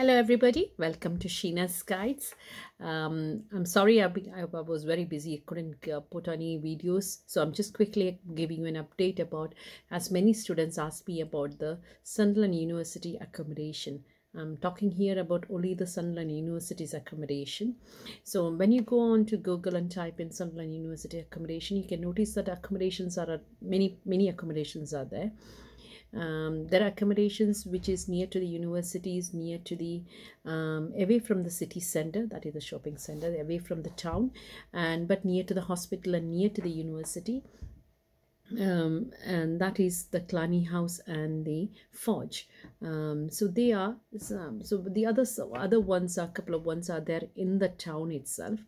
Hello, everybody. Welcome to Sheena's Guides. Um, I'm sorry, I, be, I was very busy. I couldn't uh, put any videos. So I'm just quickly giving you an update about as many students asked me about the Sunderland University accommodation. I'm talking here about only the Sunderland University's accommodation. So when you go on to Google and type in Sunderland University accommodation, you can notice that accommodations are many, many accommodations are there um, there are accommodations which is near to the universities near to the um, away from the city center that is the shopping center away from the town and but near to the hospital and near to the university um, and that is the Clanny House and the Forge. Um, so they are um, so the other other ones are a couple of ones are there in the town itself.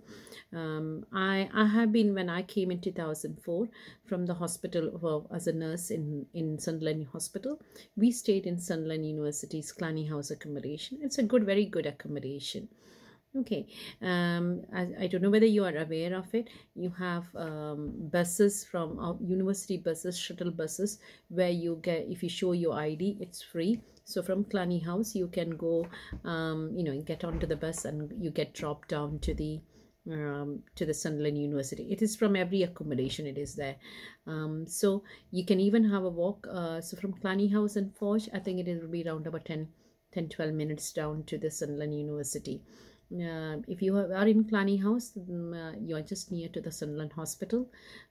Um, I, I have been when I came in 2004 from the hospital well, as a nurse in, in Sunderland Hospital. We stayed in Sunderland University's Clanny House accommodation. It's a good, very good accommodation. Okay, um, I, I don't know whether you are aware of it. You have um, buses from uh, university buses, shuttle buses, where you get, if you show your ID, it's free. So from Clanny House, you can go, um, you know, get onto the bus and you get dropped down to the um, to the Sunderland University. It is from every accommodation, it is there. Um, so you can even have a walk. Uh, so from Clanny House and Forge, I think it will be around about 10, 10 12 minutes down to the Sunderland University. Uh, if you are in Clanny House, um, uh, you are just near to the Sunderland Hospital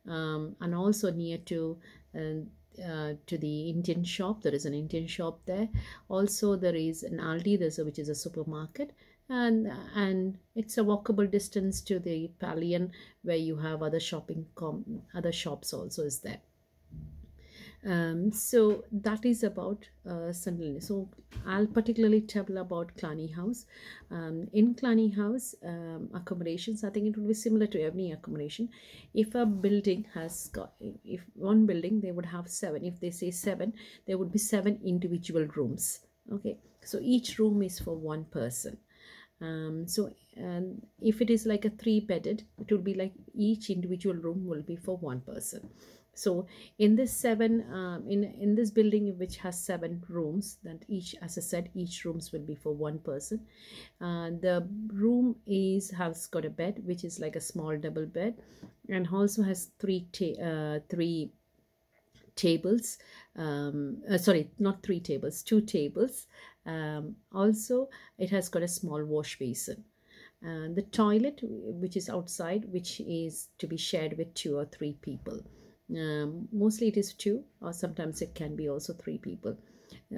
um, and also near to uh, uh, to the Indian shop. There is an Indian shop there. Also, there is an Aldi, there's a, which is a supermarket and and it's a walkable distance to the Pavilion where you have other shopping com other shops also is there. Um, so that is about uh. So I'll particularly tell about Clanny House. Um, in Clanny House um, accommodations, I think it would be similar to every accommodation. If a building has got, if one building they would have seven. If they say seven, there would be seven individual rooms. Okay, so each room is for one person um, so and if it is like a three bedded it will be like each individual room will be for one person so in this seven um, in in this building which has seven rooms that each as i said each rooms will be for one person uh, the room is has got a bed which is like a small double bed and also has three uh, three tables um, uh, sorry not three tables two tables um, also it has got a small wash basin. And the toilet which is outside which is to be shared with two or three people um, mostly it is two or sometimes it can be also three people.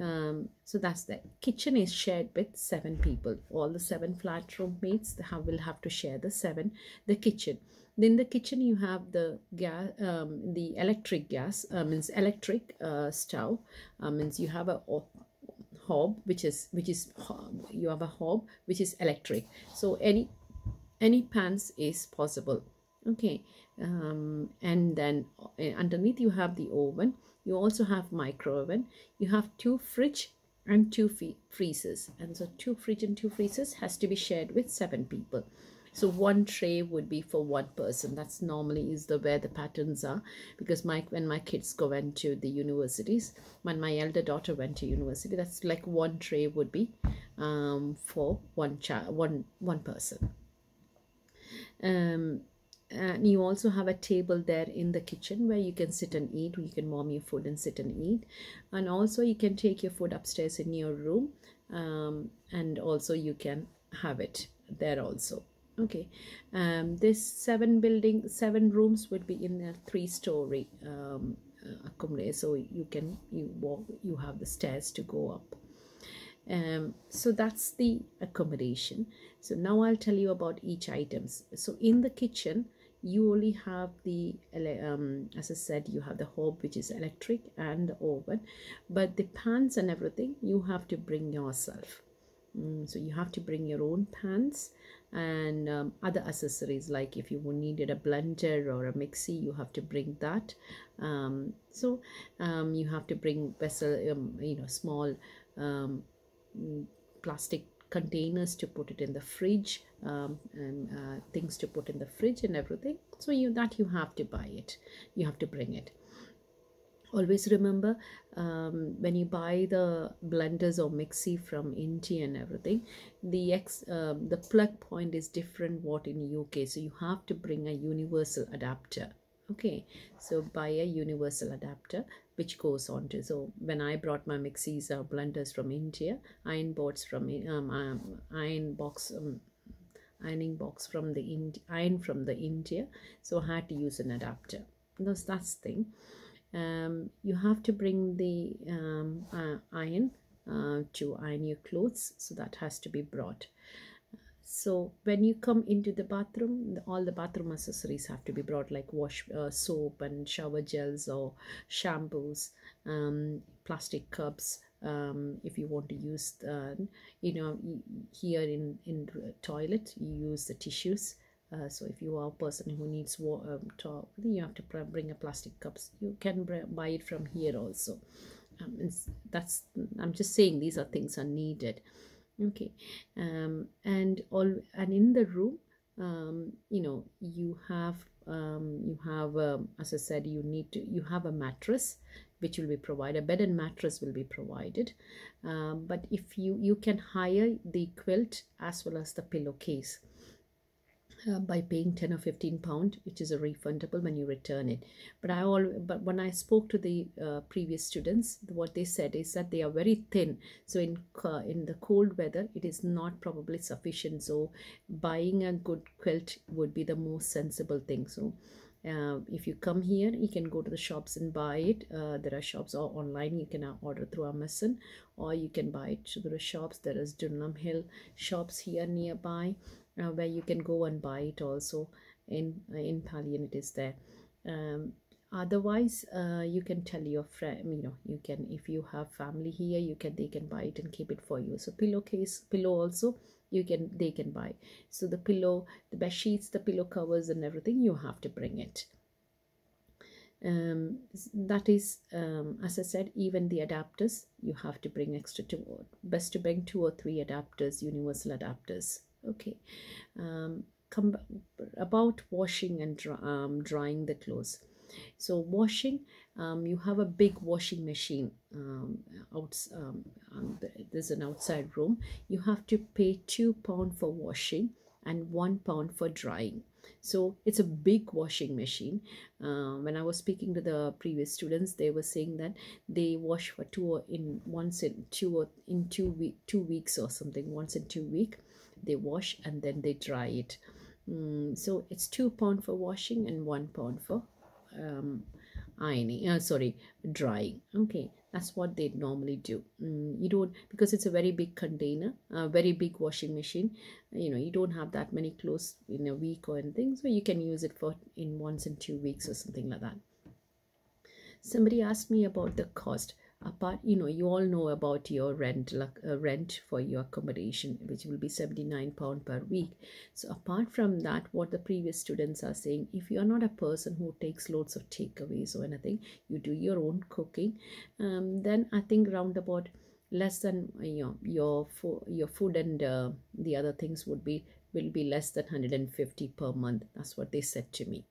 Um, so that's the kitchen is shared with seven people. All the seven flat roommates have, will have to share the seven the kitchen. Then the kitchen you have the gas um, the electric gas uh, means electric uh, stove. Uh, means you have a hob which is which is you have a hob which is electric. So any any pans is possible okay um, and then uh, underneath you have the oven. You also have micro oven you have two fridge and two freezers. And so two fridge and two freezers has to be shared with seven people. So one tray would be for one person. That's normally is the where the patterns are. Because my when my kids go went to the universities when my elder daughter went to university that's like one tray would be um, for one child one one person. Um, and you also have a table there in the kitchen where you can sit and eat. You can warm your food and sit and eat. And also you can take your food upstairs in your room um, and also you can have it there also. Okay. Um, this seven building seven rooms would be in a three story um, uh, so you can you walk you have the stairs to go up um, so that's the accommodation. So now I'll tell you about each items. So in the kitchen you only have the um, as I said you have the hob which is electric and the oven. But the pans and everything you have to bring yourself. Mm, so you have to bring your own pans and um, other accessories like if you needed a blender or a mixie you have to bring that. Um, so um, you have to bring vessel um, you know small um, plastic containers to put it in the fridge um, and uh, things to put in the fridge and everything. So you that you have to buy it. You have to bring it. Always remember um, when you buy the blenders or mixie from India and everything the ex um, the plug point is different what in UK so you have to bring a universal adapter okay so buy a universal adapter which goes on to so when I brought my mixies or blenders from India iron boards from um, um, iron box um, ironing box from the Ind- iron from the India so I had to use an adapter. That's that's thing. Um, you have to bring the um, uh, iron uh, to iron your clothes so that has to be brought so when you come into the bathroom all the bathroom accessories have to be brought like wash uh, soap and shower gels or shampoos um, plastic cups um, if you want to use the, you know here in in toilet you use the tissues uh, so if you are a person who needs water um, you have to bring a plastic cups. You can buy it from here also. Um, that's I'm just saying these are things are needed. Okay, um, and all and in the room, um, you know, you have um, you have um, as I said, you need to you have a mattress which will be provided. A bed and mattress will be provided, um, but if you you can hire the quilt as well as the pillowcase uh, by paying 10 or 15 pound which is a refundable when you return it. But i all but when i spoke to the uh, previous students what they said is that they are very thin. So in uh, in the cold weather it is not probably sufficient. So buying a good quilt would be the most sensible thing. So uh, if you come here you can go to the shops and buy it. Uh, there are shops or online. You can order through amazon or you can buy it through the shops. There is Durham Hill shops here nearby uh, where you can go and buy it also. In uh, in Pallion it is there. Um, otherwise uh, you can tell your friend you know you can if you have family here you can they can buy it and keep it for you. So pillowcase pillow also you can they can buy. So the pillow the bed sheets the pillow covers and everything you have to bring it. Um, that is um, as I said even the adapters you have to bring extra two best to bring two or three adapters universal adapters. Okay. Um, come about washing and dry, um, drying the clothes so washing um, you have a big washing machine um, out, um, there's an outside room. You have to pay two pound for washing and one pound for drying. So it's a big washing machine. Uh, when i was speaking to the previous students they were saying that they wash for two in once in two or in two week two weeks or something once in two week they wash and then they dry it. Mm, so it's two pound for washing and one pound for um, ironing uh, sorry drying. Okay that's what they normally do. Mm, you don't because it's a very big container a very big washing machine you know you don't have that many clothes in a week or anything so you can use it for in once in two weeks or something like that. Somebody asked me about the cost apart you know you all know about your rent like uh, rent for your accommodation which will be 79 pound per week. So apart from that what the previous students are saying if you are not a person who takes loads of takeaways or anything you do your own cooking um, then i think round about less than you know your fo- your food and uh, the other things would be will be less than 150 per month. That's what they said to me.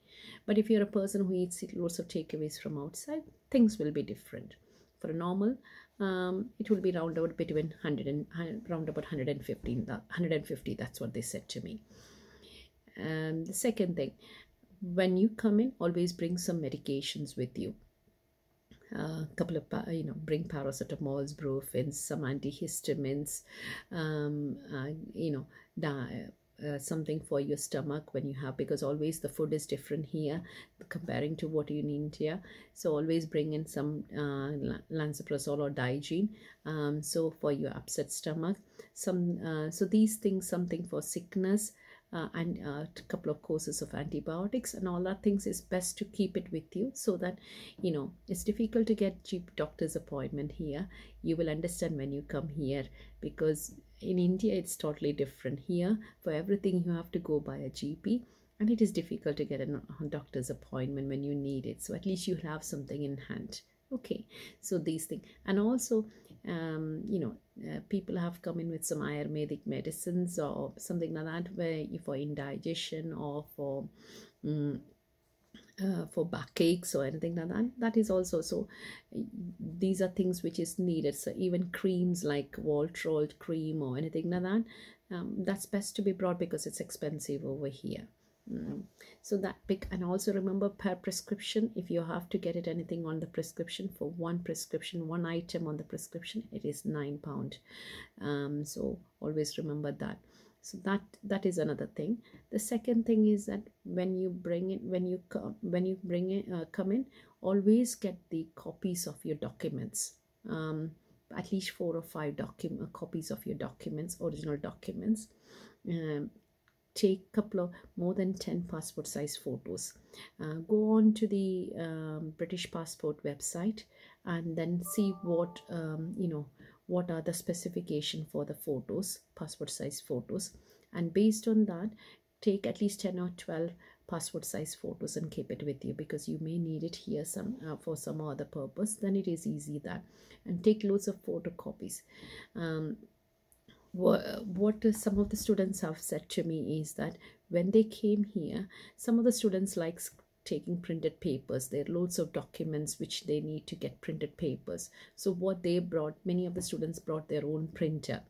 But if you're a person who eats lots of takeaways from outside things will be different for a normal um, it will be round about between 100 and round about 115 150 that's what they said to me. And the second thing when you come in always bring some medications with you. A uh, couple of you know bring paracetamols brufen some antihistamines um, uh, you know uh, something for your stomach when you have because always the food is different here comparing to what you need here. So always bring in some uh, lansoprazole or Digene um, so for your upset stomach. Some uh, so these things something for sickness uh, and a uh, couple of courses of antibiotics and all that things is best to keep it with you so that you know it's difficult to get cheap doctor's appointment here. You will understand when you come here because in India it's totally different. Here for everything you have to go by a GP and it is difficult to get a doctor's appointment when you need it. So at least you have something in hand. Okay. So these things and also um, you know uh, people have come in with some ayurvedic medicines or something like that where for indigestion or for um, uh, for backaches or anything like that. That is also so these are things which is needed. So even creams like walt rolled cream or anything like that um, that's best to be brought because it's expensive over here mm. so that big and also remember per prescription if you have to get it anything on the prescription for one prescription one item on the prescription it is nine pound. Um, so always remember that. So that that is another thing. The second thing is that when you bring it when you come when you bring it uh, come in always get the copies of your documents. Um, at least four or five document uh, copies of your documents original documents. Um, take a couple of more than 10 passport size photos. Uh, go on to the um, british passport website and then see what um, you know what are the specification for the photos passport size photos. And based on that take at least 10 or 12 passport size photos and keep it with you because you may need it here some uh, for some other purpose then it is easy that. And take loads of photocopies. Um, what, some of the students have said to me is that when they came here some of the students likes taking printed papers. There are loads of documents which they need to get printed papers. So what they brought many of the students brought their own printer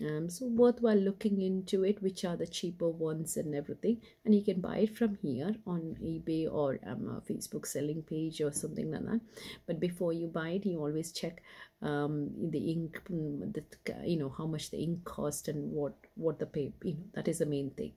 um, so worthwhile looking into it which are the cheaper ones and everything and you can buy it from here on ebay or um, a facebook selling page or something like that. But before you buy it you always check um, the ink mm, the you know how much the ink cost and what what the paper you know that is the main thing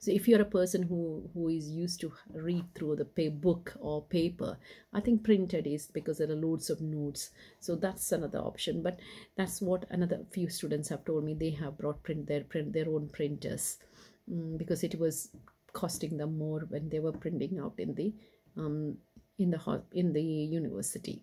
so if you're a person who who is used to read through the pay book or paper i think printed is because there are loads of notes. So that's another option. But that's what another few students have told me. They have brought print their print their own printers um, because it was costing them more when they were printing out in the um, in the in the university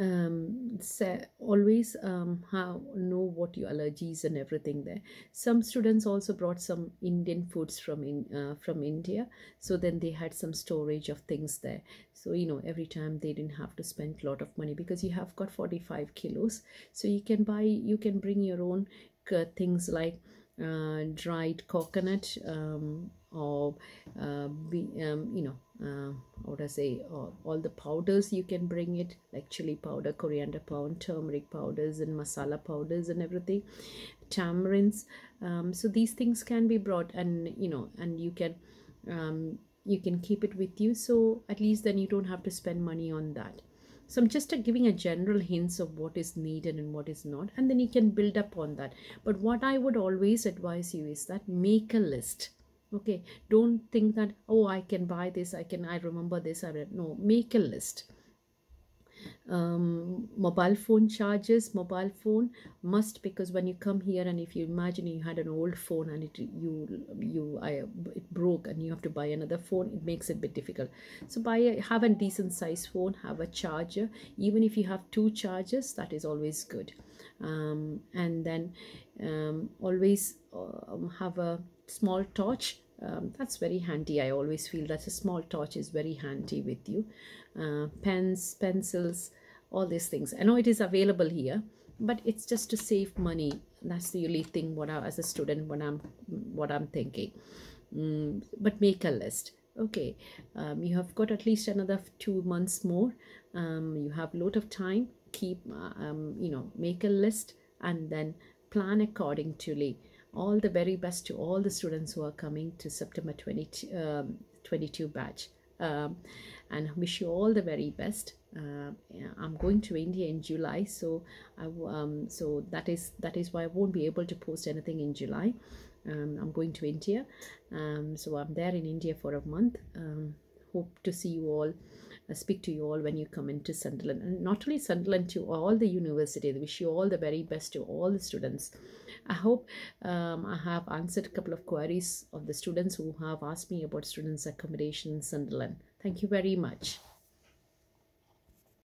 um, say, always um, have, know what your allergies and everything there. Some students also brought some Indian foods from in, uh, from India, so then they had some storage of things there. So you know every time they didn't have to spend a lot of money because you have got 45 kilos, so you can buy you can bring your own uh, things like dried coconut um, or uh, be, um, you know uh, what I say uh, all the powders you can bring it like chili powder coriander powder turmeric powders and masala powders and everything tamarinds. Um, so these things can be brought and you know and you can um, you can keep it with you. So at least then you don't have to spend money on that so i'm just uh, giving a general hints of what is needed and what is not and then you can build up on that. But what i would always advise you is that make a list. Okay? Don't think that oh i can buy this i can i remember this i no make a list um, mobile phone charges mobile phone must because when you come here and if you imagine you had an old phone and it you you I, it broke and you have to buy another phone it makes it a bit difficult. So buy a, have a decent size phone have a charger. Even if you have two chargers that is always good. Um, and then um, always uh, have a small torch um, that's very handy. I always feel that a small torch is very handy with you. Uh, pens pencils all these things. I know it is available here but it's just to save money. That's the only thing what I, as a student when i'm what i'm thinking. Mm, but make a list. Okay um, you have got at least another two months more. Um, you have a lot of time. Keep uh, um, you know make a list and then plan accordingly all the very best to all the students who are coming to September 20, um, 22 batch. Um, and wish you all the very best. Uh, I'm going to India in July so I um, so that is that is why I won't be able to post anything in July. Um, I'm going to India. Um, so I'm there in India for a month. Um, hope to see you all uh, speak to you all when you come into Sunderland. And not only Sunderland to all the university I wish you all the very best to all the students. I hope um, I have answered a couple of queries of the students who have asked me about students accommodation in Sunderland. Thank you very much